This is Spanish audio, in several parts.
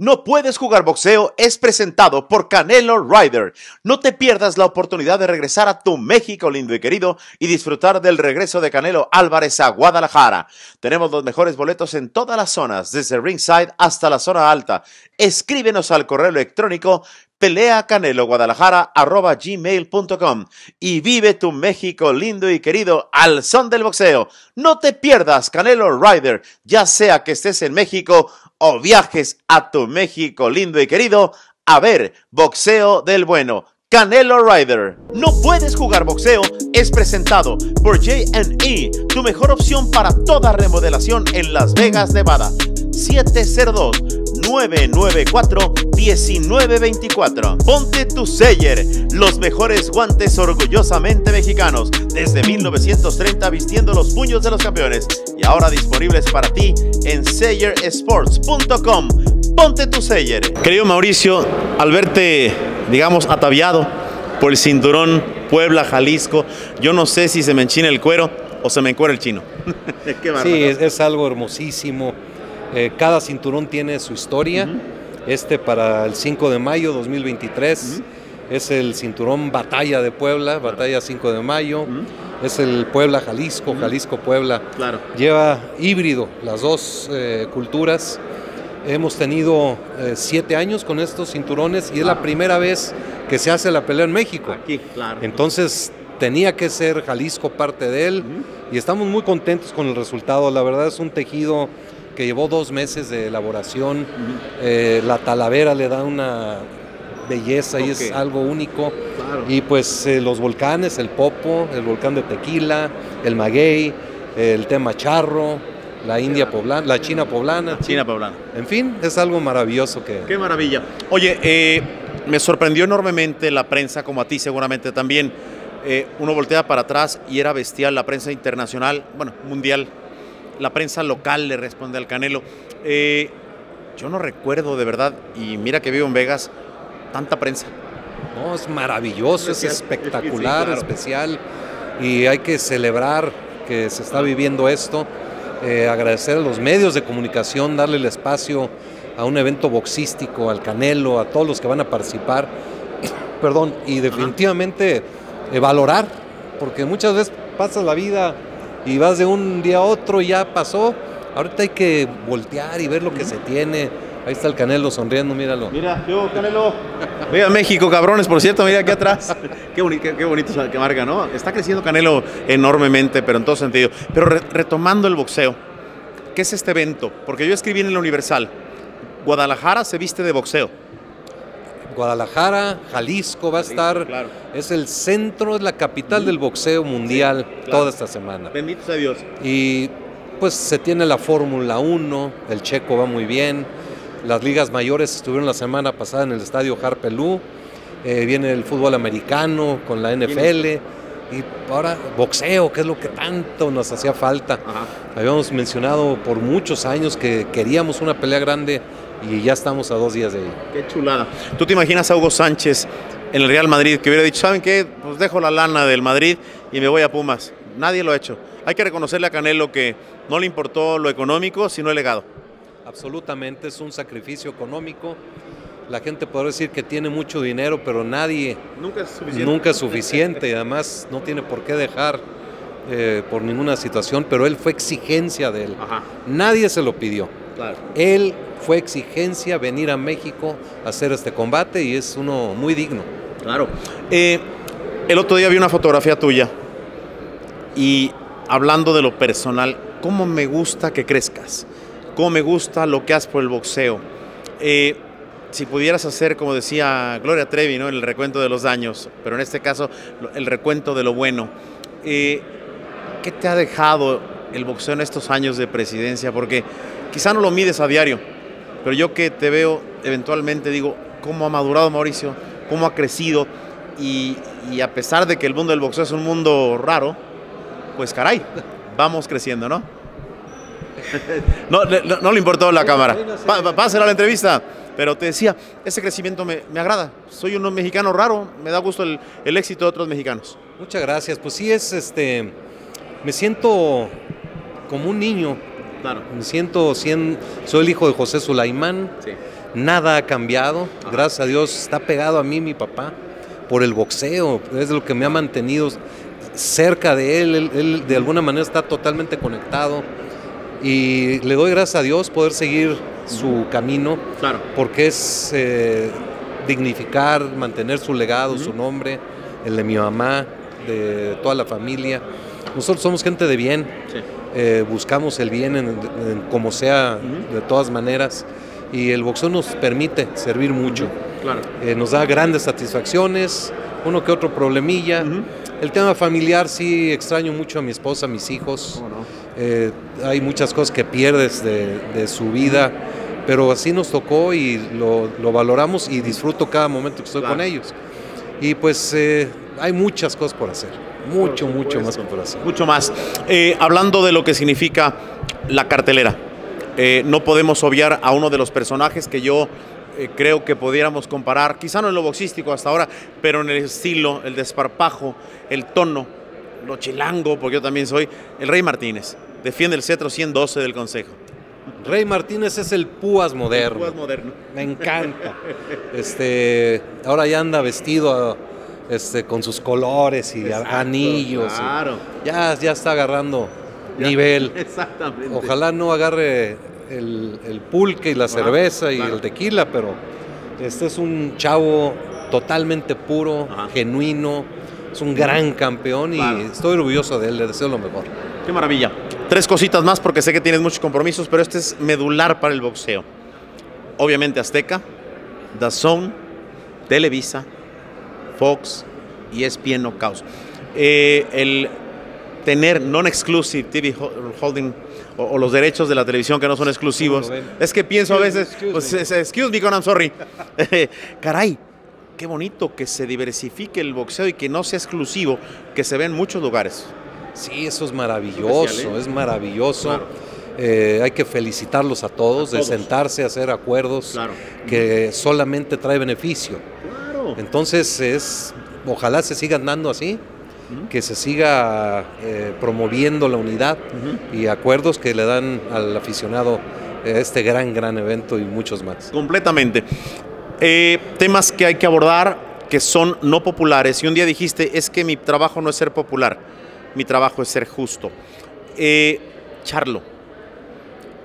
No puedes jugar boxeo es presentado por Canelo Rider. No te pierdas la oportunidad de regresar a tu México lindo y querido y disfrutar del regreso de Canelo Álvarez a Guadalajara. Tenemos los mejores boletos en todas las zonas, desde ringside hasta la zona alta. Escríbenos al correo electrónico peleacaneloguadalajara.gmail.com y vive tu México lindo y querido al son del boxeo. No te pierdas Canelo Rider, ya sea que estés en México o viajes a tu México lindo y querido a ver boxeo del bueno. Canelo Rider. No puedes jugar boxeo es presentado por JE, tu mejor opción para toda remodelación en Las Vegas, Nevada. 702-994-1924. Ponte tu Seller, los mejores guantes orgullosamente mexicanos, desde 1930 vistiendo los puños de los campeones y ahora disponibles para ti en sellersports.com. Ponte tu Seller. Querido Mauricio, al verte, digamos, ataviado por el cinturón Puebla, Jalisco, yo no sé si se me enchina el cuero o se me encuera el chino. sí, es, es algo hermosísimo eh, cada cinturón tiene su historia. Este para el 5 de mayo 2023 es el cinturón Batalla de Puebla, Batalla 5 de mayo. Es el Puebla Jalisco, Jalisco Puebla. Claro. Lleva híbrido las dos eh, culturas. Hemos tenido eh, siete años con estos cinturones y es la primera vez que se hace la pelea en México. Aquí, claro. Entonces tenía que ser Jalisco parte de él y estamos muy contentos con el resultado. La verdad es un tejido que llevó dos meses de elaboración. Eh, la talavera le da una belleza y es algo único. Y pues eh, los volcanes, el Popo, el volcán de Tequila, el Maguey, el tema charro, la India poblana, la China poblana. China poblana. En fin, es algo maravilloso que... Qué maravilla. Oye, eh, me sorprendió enormemente la prensa, como a ti seguramente también. uno voltea para atrás y era bestial la prensa internacional, bueno, mundial, la prensa local le responde al Canelo. Eh, yo no recuerdo de verdad, y mira que vivo en Vegas, tanta prensa. No, es maravilloso, es espectacular, especial, y hay que celebrar que se está viviendo esto, eh, agradecer a los medios de comunicación, darle el espacio a un evento boxístico, al Canelo, a todos los que van a participar, perdón, y definitivamente eh, valorar, porque muchas veces pasa la vida y vas de un día a otro y ya pasó. Ahorita hay que voltear y ver lo que se tiene. Ahí está el Canelo sonriendo, míralo. Mira, yo, Canelo. Ve a México, cabrones, por cierto, mira aquí atrás. qué, bonito, qué, bonito que marca, ¿no? Está creciendo Canelo enormemente, pero en todo sentido. Pero retomando el boxeo, ¿qué es este evento? Porque yo escribí en el Universal. Guadalajara se viste de boxeo. Guadalajara, Jalisco va a estar. Es el centro, es la capital del boxeo mundial toda esta semana. Bendito sea Dios. Y pues se tiene la Fórmula 1, el checo va muy bien. Las ligas mayores estuvieron la semana pasada en el estadio Harpelú. Eh, viene el fútbol americano con la NFL. Y ahora boxeo, que es lo que tanto nos hacía falta. Habíamos mencionado por muchos años que queríamos una pelea grande y ya estamos a dos días de ahí. Qué chulada. ¿Tú te imaginas a Hugo Sánchez en el Real Madrid que hubiera dicho, ¿saben qué? Pues dejo la lana del Madrid y me voy a Pumas. Nadie lo ha hecho. Hay que reconocerle a Canelo que no le importó lo económico, sino el legado. Absolutamente, es un sacrificio económico. La gente podrá decir que tiene mucho dinero, pero nadie nunca es suficiente. Nunca es suficiente y además no tiene por qué dejar eh, por ninguna situación, pero él fue exigencia de él. Nadie se lo pidió. Él fue exigencia venir a México a hacer este combate y es uno muy digno. Claro. Eh, el otro día vi una fotografía tuya y hablando de lo personal, ¿cómo me gusta que crezcas? ¿Cómo me gusta lo que haces por el boxeo? Eh, si pudieras hacer, como decía Gloria Trevi, ¿no? el recuento de los daños, pero en este caso el recuento de lo bueno. Eh, ¿Qué te ha dejado el boxeo en estos años de presidencia? Porque quizá no lo mides a diario, pero yo que te veo eventualmente digo, cómo ha madurado Mauricio, cómo ha crecido y, a pesar de que el mundo del boxeo es un mundo raro, pues caray, vamos creciendo, ¿no? No, no, le importó la cámara. Pásela a la entrevista. Pero te decía, ese crecimiento me, agrada. Soy un mexicano raro, me da gusto el, el, éxito de otros mexicanos. Muchas gracias. Pues sí, es este. Me siento como un niño Claro. Siento, soy el hijo de José Sulaimán. nada ha cambiado. Gracias a Dios está pegado a mí mi papá por el boxeo, es lo que me ha mantenido cerca de él, él, de alguna manera está totalmente conectado y le doy gracias a Dios poder seguir su camino, claro. porque es eh, dignificar, mantener su legado, su nombre, el de mi mamá, de toda la familia. Nosotros somos gente de bien, eh, buscamos el bien en, como sea, de todas maneras, y el boxeo nos permite servir mucho. Claro. Eh, nos da grandes satisfacciones, uno que otro problemilla. El tema familiar sí extraño mucho a mi esposa, a mis hijos. Eh, hay muchas cosas que pierdes de, su vida, pero así nos tocó y lo, valoramos y disfruto cada momento que estoy con ellos. Y pues eh, hay muchas cosas por hacer, mucho, mucho más por hacer. Mucho más. Eh, hablando de lo que significa la cartelera, no podemos obviar a uno de los personajes que yo creo que pudiéramos comparar, quizá no en lo boxístico hasta ahora, pero en el estilo, el desparpajo, el tono, lo chilango, porque yo también soy, el Rey Martínez. Defiende el cetro 112 del Consejo. Rey Martínez es el púas moderno. púas moderno. Me encanta. este, ahora ya anda vestido este, con sus colores y anillos. Claro. ya, ya está agarrando nivel. Exactamente. Ojalá no agarre el, pulque y la cerveza y el tequila, pero este es un chavo totalmente puro, genuino, es un gran campeón y estoy orgulloso de él, le deseo lo mejor. Qué maravilla. Tres cositas más porque sé que tienes muchos compromisos, pero este es medular para el boxeo. Obviamente Azteca, DAZN, Televisa, Fox y ESPN Knockout. Eh, el tener non-exclusive TV holding o, los derechos de la televisión que no son exclusivos. Es que pienso a veces, excuse, pues, me. excuse me, I'm sorry. Caray, qué bonito que se diversifique el boxeo y que no sea exclusivo, que se ve en muchos lugares. Sí, eso es maravilloso, ¿eh? es maravilloso. Eh, hay que felicitarlos a todos, de sentarse a hacer acuerdos que solamente trae beneficio. Entonces es, ojalá se sigan dando así, que se siga eh, promoviendo la unidad y acuerdos que le dan al aficionado este gran, gran evento y muchos más. Completamente. temas que hay que abordar que son no populares. Y un día dijiste, es que mi trabajo no es ser popular mi trabajo es ser justo. Eh, Charlo,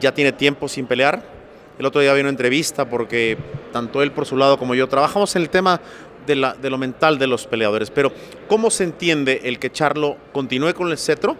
ya tiene tiempo sin pelear. El otro día había una entrevista porque tanto él por su lado como yo trabajamos en el tema de, la, de lo mental de los peleadores. Pero, ¿cómo se entiende el que Charlo continúe con el cetro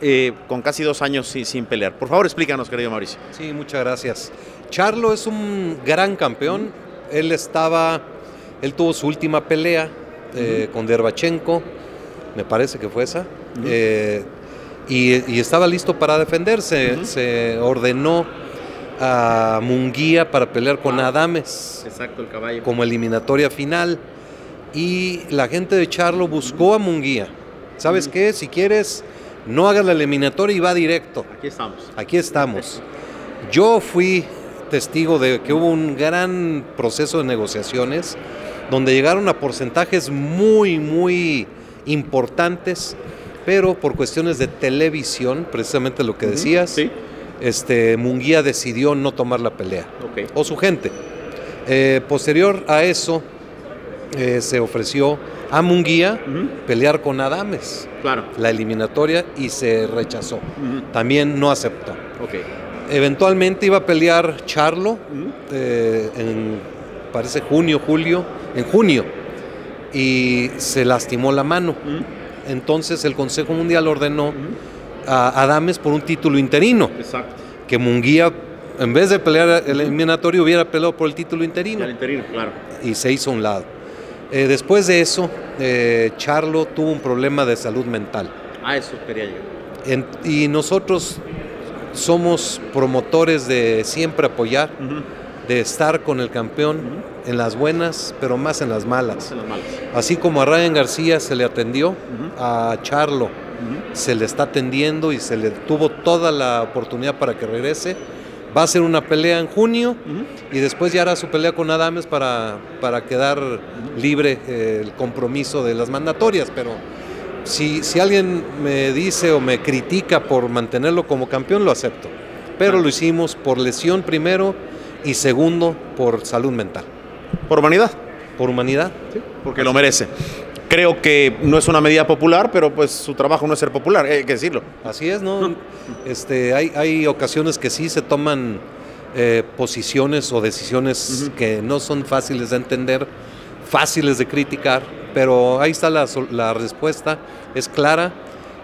eh, con casi dos años sin, sin, pelear? Por favor, explícanos, querido Mauricio. Sí, muchas gracias. Charlo es un gran campeón. Él estaba, él tuvo su última pelea eh, con Derbachenko me parece que fue esa, eh, y, estaba listo para defenderse. Se ordenó a Munguía para pelear con Adames. Exacto, el caballo. Como eliminatoria final. Y la gente de Charlo buscó a Munguía. ¿Sabes qué? Si quieres, no hagas la eliminatoria y va directo. Aquí estamos. Aquí estamos. Yo fui testigo de que hubo un gran proceso de negociaciones donde llegaron a porcentajes muy, muy importantes, pero por cuestiones de televisión, precisamente lo que decías, este, Munguía decidió no tomar la pelea, o su gente. Eh, posterior a eso, eh, se ofreció a Munguía pelear con Adames, claro. la eliminatoria, y se rechazó. También no aceptó. Eventualmente iba a pelear Charlo eh, en, parece junio, julio, en junio y se lastimó la mano. Entonces el Consejo Mundial ordenó a Adames por un título interino. Exacto. Que Munguía, en vez de pelear el eliminatorio, hubiera peleado por el título interino. El interino, claro. Y se hizo a un lado. Eh, después de eso, eh, Charlo tuvo un problema de salud mental. Ah, eso quería llegar. y nosotros somos promotores de siempre apoyar de estar con el campeón en las buenas, pero más en las malas. Así como a Ryan García se le atendió, a Charlo se le está atendiendo y se le tuvo toda la oportunidad para que regrese. Va a ser una pelea en junio y después ya hará su pelea con Adames para, para quedar libre eh, el compromiso de las mandatorias. Pero si, si alguien me dice o me critica por mantenerlo como campeón, lo acepto. Pero lo hicimos por lesión primero y segundo, por salud mental. ¿Por humanidad? Por humanidad. Sí, porque lo merece. Creo que no es una medida popular, pero pues su trabajo no es ser popular, hay que decirlo. Así es, ¿no? Este, hay, hay ocasiones que sí se toman eh, posiciones o decisiones uh -huh. que no son fáciles de entender, fáciles de criticar, pero ahí está la, la respuesta, es clara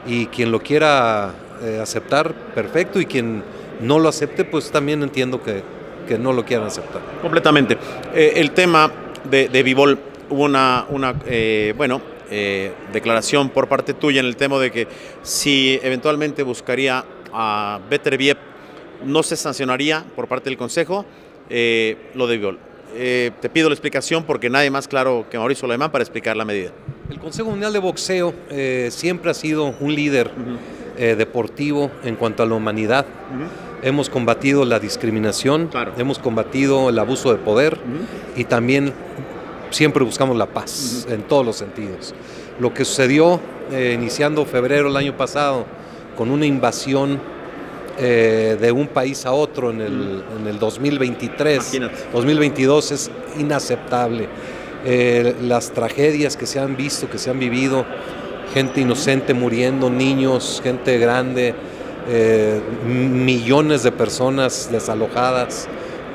y quien lo quiera eh, aceptar, perfecto, y quien no lo acepte, pues también entiendo que, que no lo quieran aceptar. Completamente. Eh, el tema de, de Vivol, hubo una, una eh, bueno, eh, declaración por parte tuya en el tema de que si eventualmente buscaría a Better Viep, no se sancionaría por parte del Consejo eh, lo de Vivol. te pido la explicación porque nadie más claro que Mauricio Alemán para explicar la medida. El Consejo Mundial de Boxeo siempre ha sido un líder uh -huh. deportivo en cuanto a la humanidad. Uh -huh. Hemos combatido la discriminación, claro. hemos combatido el abuso de poder uh -huh. y también siempre buscamos la paz uh -huh. en todos los sentidos. Lo que sucedió eh, iniciando febrero del año pasado con una invasión eh, de un país a otro en el, uh -huh. en el 2023, Imagínate. 2022 es inaceptable. Eh, las tragedias que se han visto, que se han vivido, gente inocente muriendo, niños, gente grande, eh, millones de personas desalojadas,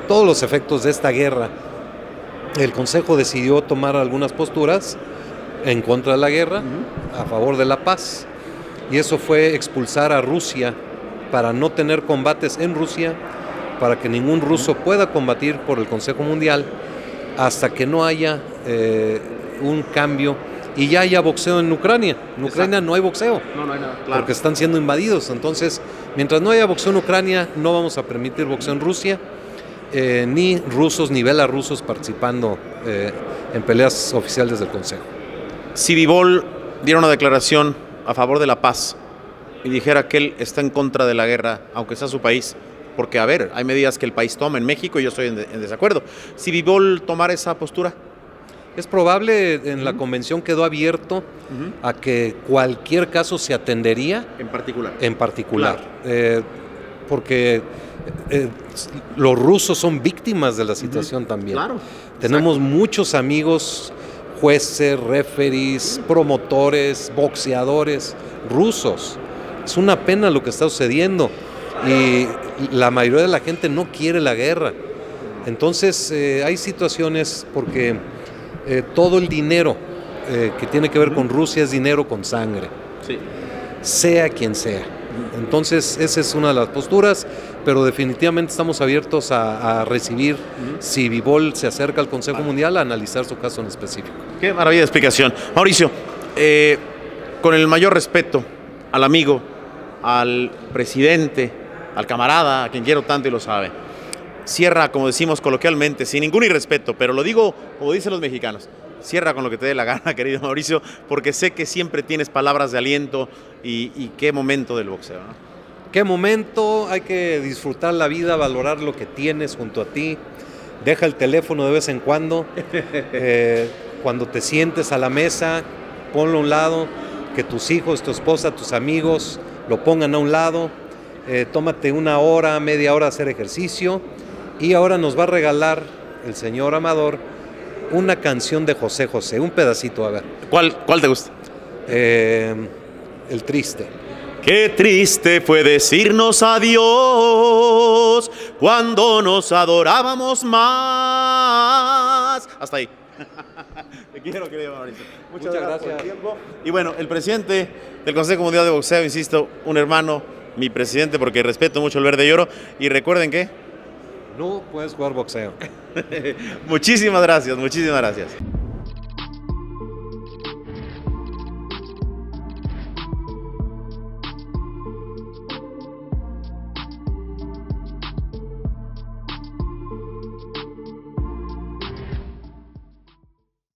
todos los efectos de esta guerra el Consejo decidió tomar algunas posturas en contra de la guerra, uh -huh. a favor de la paz, y eso fue expulsar a Rusia para no tener combates en Rusia, para que ningún ruso pueda combatir por el Consejo Mundial hasta que no haya eh, un cambio y ya haya boxeo en Ucrania. En Ucrania Exacto. no hay boxeo, no, no hay nada, claro. porque están siendo invadidos. Entonces, mientras no haya boxeo en Ucrania, no vamos a permitir boxeo en Rusia eh, ni rusos ni belarrusos participando eh, en peleas oficiales del Consejo. Si Vivol diera una declaración a favor de la paz y dijera que él está en contra de la guerra, aunque sea su país, porque a ver, hay medidas que el país toma en México y yo estoy en, de, en desacuerdo. Si Vivol tomara esa postura, es probable, en uh -huh. la convención quedó abierto uh -huh. a que cualquier caso se atendería. En particular. En particular. Claro. Eh, porque eh, los rusos son víctimas de la situación uh -huh. también. Claro. Tenemos Exacto. muchos amigos, jueces, referees, promotores, boxeadores rusos. Es una pena lo que está sucediendo y la mayoría de la gente no quiere la guerra. Entonces eh, hay situaciones porque eh, todo el dinero que tiene que ver con Rusia es dinero con sangre, sí. sea quien sea. Entonces, esa es una de las posturas, pero definitivamente estamos abiertos a, a recibir, uh -huh. si Vivol se acerca al Consejo. Mundial, a analizar su caso en específico. Qué maravilla de explicación. Mauricio, eh, con el mayor respeto al amigo, al presidente, al camarada, a quien quiero tanto y lo sabe, cierra, como decimos coloquialmente, sin ningún irrespeto, pero lo digo como dicen los mexicanos, cierra con lo que te dé la gana, querido Mauricio, porque sé que siempre tienes palabras de aliento y, y qué momento del boxeo. ¿no? Qué momento, hay que disfrutar la vida, valorar lo que tienes junto a ti, deja el teléfono de vez en cuando, eh, cuando te sientes a la mesa, ponlo a un lado, que tus hijos, tu esposa, tus amigos lo pongan a un lado, eh, tómate una hora, media hora a hacer ejercicio y ahora nos va a regalar el señor Amador una canción de José José, un pedacito, a ver. ¿Cuál, cuál te gusta? Eh, el triste. Qué triste fue decirnos adiós cuando nos adorábamos más. Hasta ahí. Te quiero, querido Mauricio. Muchas, Muchas gracias, gracias, por el tiempo. Y bueno, el presidente del Consejo Mundial de Boxeo, insisto, un hermano, mi presidente, porque respeto mucho el verde y oro. Y recuerden que no puedes jugar boxeo. muchísimas gracias, muchísimas gracias.